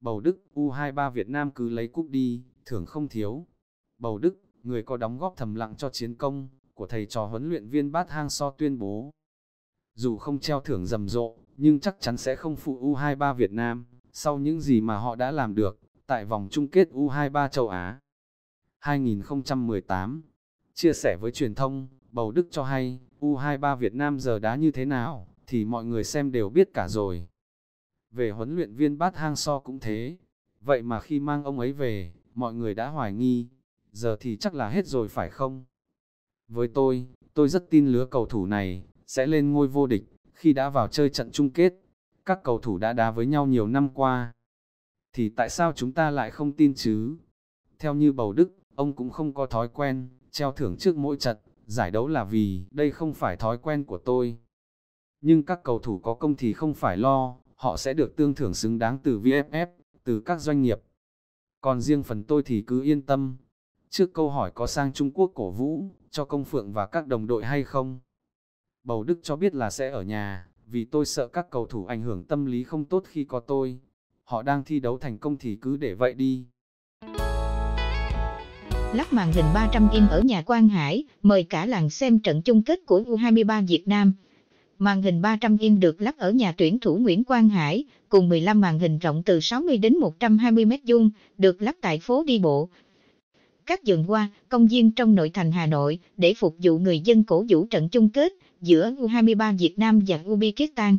Bầu Đức, U23 Việt Nam cứ lấy cúp đi, thưởng không thiếu. Bầu Đức, người có đóng góp thầm lặng cho chiến công, của thầy trò huấn luyện viên Bát Hang So tuyên bố. Dù không treo thưởng rầm rộ, nhưng chắc chắn sẽ không phụ U23 Việt Nam, sau những gì mà họ đã làm được, tại vòng chung kết U23 châu Á. 2018 Chia sẻ với truyền thông, Bầu Đức cho hay, U23 Việt Nam giờ đá như thế nào, thì mọi người xem đều biết cả rồi. Về huấn luyện viên Bát Hang So cũng thế, vậy mà khi mang ông ấy về, mọi người đã hoài nghi, giờ thì chắc là hết rồi phải không? Với tôi, tôi rất tin lứa cầu thủ này, sẽ lên ngôi vô địch, khi đã vào chơi trận chung kết. Các cầu thủ đã đá với nhau nhiều năm qua. Thì tại sao chúng ta lại không tin chứ? Theo như Bầu Đức, ông cũng không có thói quen, treo thưởng trước mỗi trận, giải đấu là vì đây không phải thói quen của tôi. Nhưng các cầu thủ có công thì không phải lo, họ sẽ được tương thưởng xứng đáng từ VFF, từ các doanh nghiệp. Còn riêng phần tôi thì cứ yên tâm. Trước câu hỏi có sang Trung Quốc cổ vũ, cho công phượng và các đồng đội hay không? Bầu Đức cho biết là sẽ ở nhà, vì tôi sợ các cầu thủ ảnh hưởng tâm lý không tốt khi có tôi. Họ đang thi đấu thành công thì cứ để vậy đi. Lắp màn hình 300 in ở nhà Quang Hải, mời cả làng xem trận chung kết của U23 Việt Nam. Màn hình 300 in được lắp ở nhà tuyển thủ Nguyễn Quang Hải, cùng 15 màn hình rộng từ 60 đến 120 mét vuông, được lắp tại phố đi bộ. Các vườn hoa, công viên trong nội thành Hà Nội để phục vụ người dân cổ vũ trận chung kết giữa U23 Việt Nam và Uzbekistan.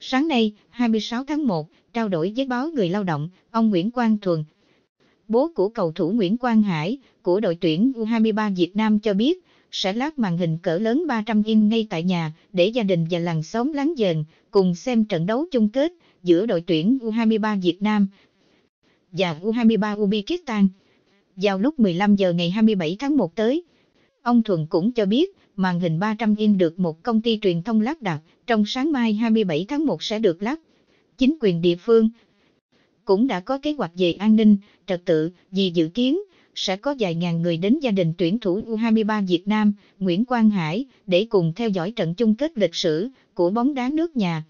Sáng nay, 26 tháng 1, trao đổi với báo Người Lao động, ông Nguyễn Quang Thuần, bố của cầu thủ Nguyễn Quang Hải, của đội tuyển U23 Việt Nam cho biết, sẽ lát màn hình cỡ lớn 300 in ngay tại nhà, để gia đình và làng xóm láng giềng, cùng xem trận đấu chung kết, giữa đội tuyển U23 Việt Nam và U23 Uzbekistan. Vào lúc 15 giờ ngày 27 tháng 1 tới, ông Thuận cũng cho biết, màn hình 300 in được một công ty truyền thông lắp đặt, trong sáng mai 27 tháng 1 sẽ được lắp. Chính quyền địa phương cũng đã có kế hoạch về an ninh, trật tự, vì dự kiến sẽ có vài ngàn người đến gia đình tuyển thủ U23 Việt Nam, Nguyễn Quang Hải, để cùng theo dõi trận chung kết lịch sử của bóng đá nước nhà.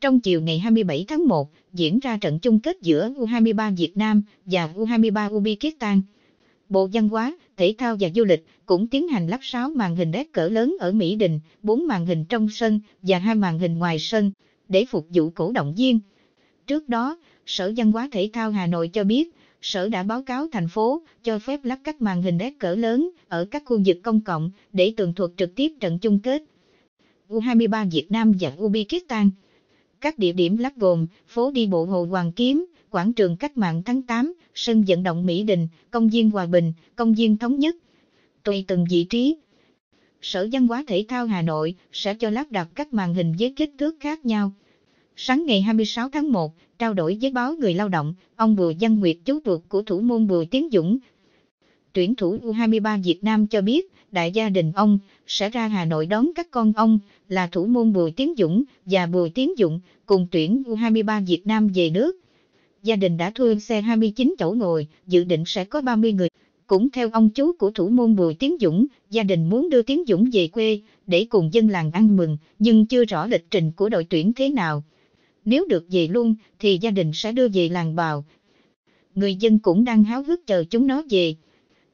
Trong chiều ngày 27 tháng 1, diễn ra trận chung kết giữa U23 Việt Nam và U23 Uzbekistan. Bộ Văn hóa, Thể thao và Du lịch cũng tiến hành lắp 6 màn hình đét cỡ lớn ở Mỹ Đình, 4 màn hình trong sân và 2 màn hình ngoài sân, để phục vụ cổ động viên. Trước đó, Sở Văn hóa Thể thao Hà Nội cho biết, Sở đã báo cáo thành phố cho phép lắp các màn hình đét cỡ lớn ở các khu vực công cộng để tường thuật trực tiếp trận chung kết. U23 Việt Nam và Uzbekistan Các địa điểm lắp gồm phố đi bộ Hồ Hoàng Kiếm, quảng trường Cách mạng tháng 8, sân vận động Mỹ Đình, công viên Hòa Bình, công viên Thống Nhất. Tùy từng vị trí, Sở Văn hóa Thể thao Hà Nội sẽ cho lắp đặt các màn hình với kích thước khác nhau. Sáng ngày 26 tháng 1, trao đổi với báo Người Lao động, ông Bùi Văn Nguyệt chú ruột của thủ môn Bùi Tiến Dũng. Tuyển thủ U23 Việt Nam cho biết, đại gia đình ông sẽ ra Hà Nội đón các con ông là thủ môn Bùi Tiến Dũng và Bùi Tiến Dũng cùng tuyển U23 Việt Nam về nước. Gia đình đã thuê xe 29 chỗ ngồi, dự định sẽ có 30 người. Cũng theo ông chú của thủ môn Bùi Tiến Dũng, gia đình muốn đưa Tiến Dũng về quê để cùng dân làng ăn mừng, nhưng chưa rõ lịch trình của đội tuyển thế nào. Nếu được về luôn, thì gia đình sẽ đưa về làng bào. Người dân cũng đang háo hức chờ chúng nó về.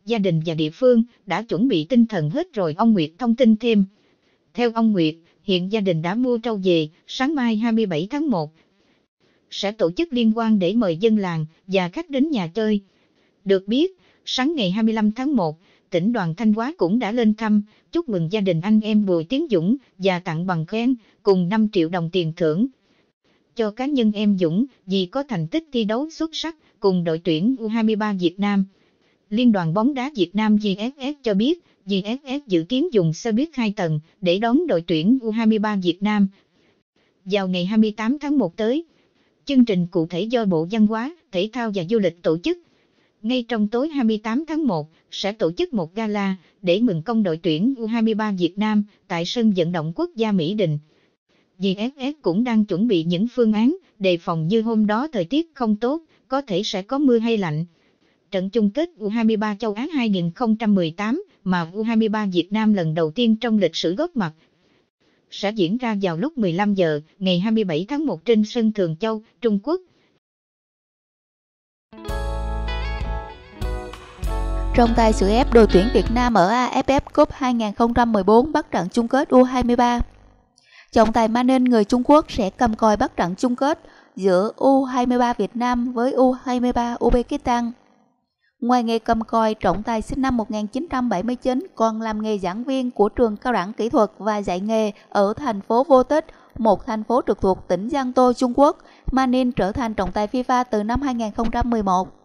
Gia đình và địa phương đã chuẩn bị tinh thần hết rồi ông Nguyệt thông tin thêm. Theo ông Nguyệt, hiện gia đình đã mua trâu về, sáng mai 27 tháng 1. Sẽ tổ chức liên quan để mời dân làng và khách đến nhà chơi. Được biết, sáng ngày 25 tháng 1, tỉnh đoàn Thanh Hóa cũng đã lên thăm, chúc mừng gia đình anh em Bùi Tiến Dũng và tặng bằng khen cùng 5 triệu đồng tiền thưởng cho cá nhân em Dũng vì có thành tích thi đấu xuất sắc cùng đội tuyển U23 Việt Nam. Liên đoàn bóng đá Việt Nam GFF cho biết, GFF dự kiến dùng xe buýt 2 tầng để đón đội tuyển U23 Việt Nam. Vào ngày 28 tháng 1 tới, chương trình cụ thể do Bộ Văn hóa, Thể thao và Du lịch tổ chức. Ngay trong tối 28 tháng 1, sẽ tổ chức một gala để mừng công đội tuyển U23 Việt Nam tại sân vận động quốc gia Mỹ Đình. GSS cũng đang chuẩn bị những phương án, đề phòng như hôm đó thời tiết không tốt, có thể sẽ có mưa hay lạnh. Trận chung kết U23 châu Á 2018 mà U23 Việt Nam lần đầu tiên trong lịch sử góp mặt sẽ diễn ra vào lúc 15 giờ ngày 27 tháng 1 trên sân Thường Châu, Trung Quốc. Trong tay sự ép đội tuyển Việt Nam ở AFF Cup 2014 bắt trận chung kết U23. Trọng tài Manin người Trung Quốc sẽ cầm còi bắt trận chung kết giữa U23 Việt Nam với U23 Uzbekistan. Ngoài nghề cầm còi, trọng tài sinh năm 1979 còn làm nghề giảng viên của trường cao đẳng kỹ thuật và dạy nghề ở thành phố Vô Tích, một thành phố trực thuộc tỉnh Giang Tô, Trung Quốc. Manin trở thành trọng tài FIFA từ năm 2011.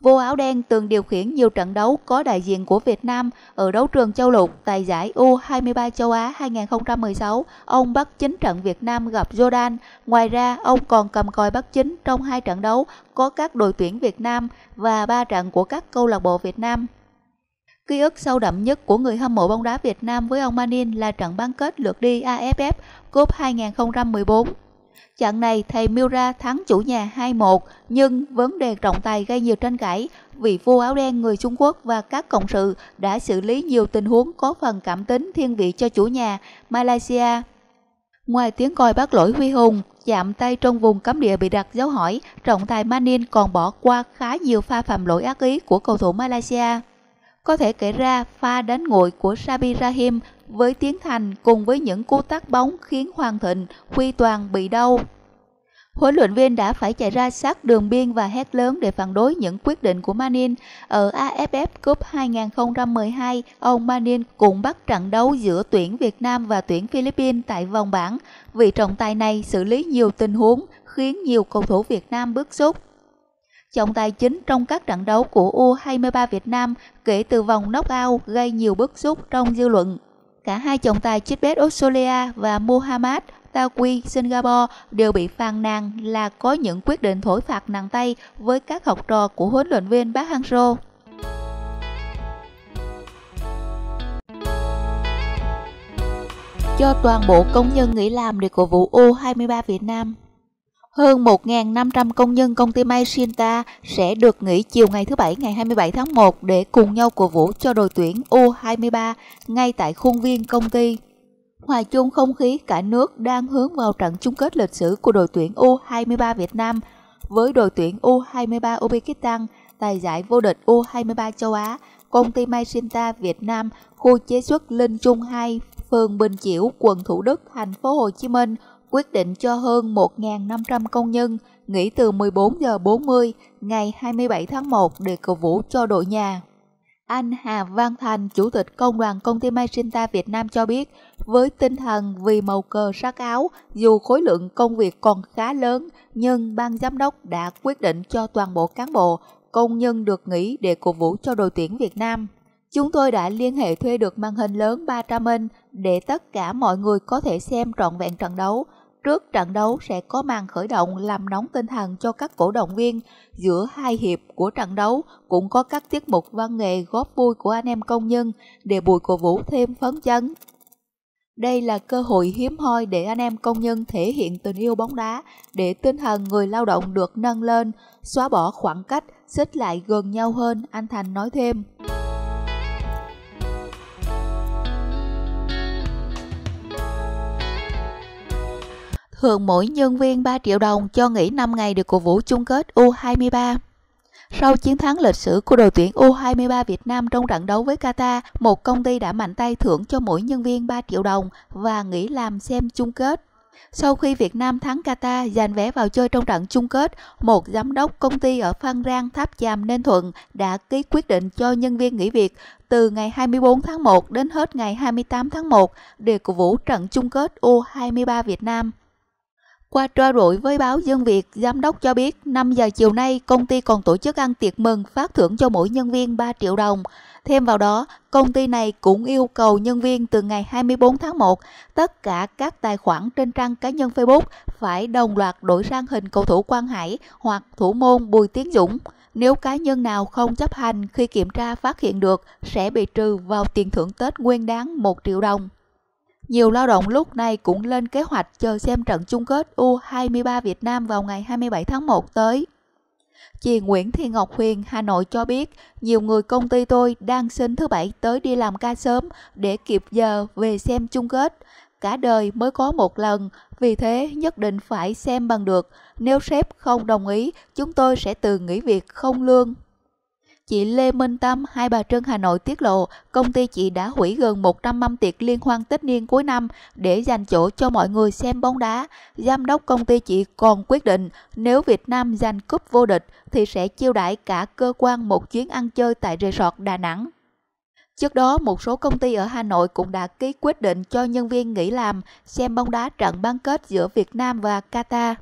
Vô áo đen từng điều khiển nhiều trận đấu có đại diện của Việt Nam ở đấu trường châu lục tại giải U23 châu Á 2016. Ông bắt chính trận Việt Nam gặp Jordan. Ngoài ra, ông còn cầm còi bắt chính trong hai trận đấu có các đội tuyển Việt Nam và ba trận của các câu lạc bộ Việt Nam. Ký ức sâu đậm nhất của người hâm mộ bóng đá Việt Nam với ông Manin là trận bán kết lượt đi AFF Cup 2014. Trận này thầy Miura thắng chủ nhà 2-1 nhưng vấn đề trọng tài gây nhiều tranh cãi vì vua áo đen người Trung Quốc và các cộng sự đã xử lý nhiều tình huống có phần cảm tính thiên vị cho chủ nhà Malaysia. Ngoài tiếng còi bác lỗi Huy Hùng, chạm tay trong vùng cấm địa bị đặt dấu hỏi, trọng tài Manin còn bỏ qua khá nhiều pha phạm lỗi ác ý của cầu thủ Malaysia. Có thể kể ra pha đánh nguội của Sabi Rahim với Tiến Thành cùng với những cú tắc bóng khiến Hoàng Thịnh, Huy Toàn bị đau. Huấn luyện viên đã phải chạy ra sát đường biên và hét lớn để phản đối những quyết định của Manin. Ở AFF Cup 2012, ông Manin cũng bắt trận đấu giữa tuyển Việt Nam và tuyển Philippines tại vòng bảng. Vị trọng tài này xử lý nhiều tình huống khiến nhiều cầu thủ Việt Nam bức xúc. Trọng tài chính trong các trận đấu của U23 Việt Nam kể từ vòng knockout gây nhiều bức xúc trong dư luận. Cả hai trọng tài Chitbet Australia và Muhammad Tawi Singapore đều bị phàn nàn là có những quyết định thổi phạt nặng tay với các học trò của huấn luyện viên Park Hang-seo. Cho toàn bộ công nhân nghỉ làm để cổ vũ U23 Việt Nam. Hơn 1.500 công nhân công ty may Shinta sẽ được nghỉ chiều ngày thứ Bảy ngày 27 tháng 1 để cùng nhau cổ vũ cho đội tuyển U23 ngay tại khuôn viên công ty. Hòa chung không khí cả nước đang hướng vào trận chung kết lịch sử của đội tuyển U23 Việt Nam với đội tuyển U23 Uzbekistan tại giải vô địch U23 châu Á, công ty may Shinta Việt Nam, khu chế xuất Linh Trung 2, phường Bình Chiểu, quận Thủ Đức, thành phố Hồ Chí Minh quyết định cho hơn 1.500 công nhân nghỉ từ 14 giờ 40 ngày 27 tháng 1 để cổ vũ cho đội nhà. Anh Hà Văn Thành, Chủ tịch Công đoàn Công ty May Sinta Việt Nam cho biết, với tinh thần vì màu cờ sắc áo, dù khối lượng công việc còn khá lớn, nhưng ban giám đốc đã quyết định cho toàn bộ cán bộ, công nhân được nghỉ để cổ vũ cho đội tuyển Việt Nam. Chúng tôi đã liên hệ thuê được màn hình lớn 300 inch để tất cả mọi người có thể xem trọn vẹn trận đấu. Trước trận đấu sẽ có màn khởi động làm nóng tinh thần cho các cổ động viên. Giữa hai hiệp của trận đấu cũng có các tiết mục văn nghệ góp vui của anh em công nhân để bùi cổ vũ thêm phấn chấn. Đây là cơ hội hiếm hoi để anh em công nhân thể hiện tình yêu bóng đá, để tinh thần người lao động được nâng lên, xóa bỏ khoảng cách, xích lại gần nhau hơn, anh Thành nói thêm. Hưởng mỗi nhân viên 3 triệu đồng cho nghỉ 5 ngày để cổ vũ chung kết U23. Sau chiến thắng lịch sử của đội tuyển U23 Việt Nam trong trận đấu với Qatar, một công ty đã mạnh tay thưởng cho mỗi nhân viên 3 triệu đồng và nghỉ làm xem chung kết. Sau khi Việt Nam thắng Qatar giành vé vào chơi trong trận chung kết, một giám đốc công ty ở Phan Rang Tháp Chàm Ninh Thuận đã ký quyết định cho nhân viên nghỉ việc từ ngày 24 tháng 1 đến hết ngày 28 tháng 1 để cổ vũ trận chung kết U23 Việt Nam. Qua trao đổi với báo Dân Việt, giám đốc cho biết 5 giờ chiều nay công ty còn tổ chức ăn tiệc mừng phát thưởng cho mỗi nhân viên 3 triệu đồng. Thêm vào đó, công ty này cũng yêu cầu nhân viên từ ngày 24 tháng 1, tất cả các tài khoản trên trang cá nhân Facebook phải đồng loạt đổi sang hình cầu thủ Quang Hải hoặc thủ môn Bùi Tiến Dũng. Nếu cá nhân nào không chấp hành khi kiểm tra phát hiện được sẽ bị trừ vào tiền thưởng Tết nguyên đáng 1 triệu đồng. Nhiều lao động lúc này cũng lên kế hoạch chờ xem trận chung kết U23 Việt Nam vào ngày 27 tháng 1 tới. Chị Nguyễn Thị Ngọc Huyền, Hà Nội cho biết, nhiều người công ty tôi đang xin thứ bảy tới đi làm ca sớm để kịp giờ về xem chung kết. Cả đời mới có một lần, vì thế nhất định phải xem bằng được. Nếu sếp không đồng ý, chúng tôi sẽ từ nghỉ việc không lương. Chị Lê Minh Tâm, Hai Bà Trưng, Hà Nội tiết lộ công ty chị đã hủy gần 100 mâm tiệc liên hoan Tết niên cuối năm để dành chỗ cho mọi người xem bóng đá. Giám đốc công ty chị còn quyết định nếu Việt Nam giành cúp vô địch thì sẽ chiêu đãi cả cơ quan một chuyến ăn chơi tại resort Đà Nẵng. Trước đó, một số công ty ở Hà Nội cũng đã ký quyết định cho nhân viên nghỉ làm xem bóng đá trận bán kết giữa Việt Nam và Qatar.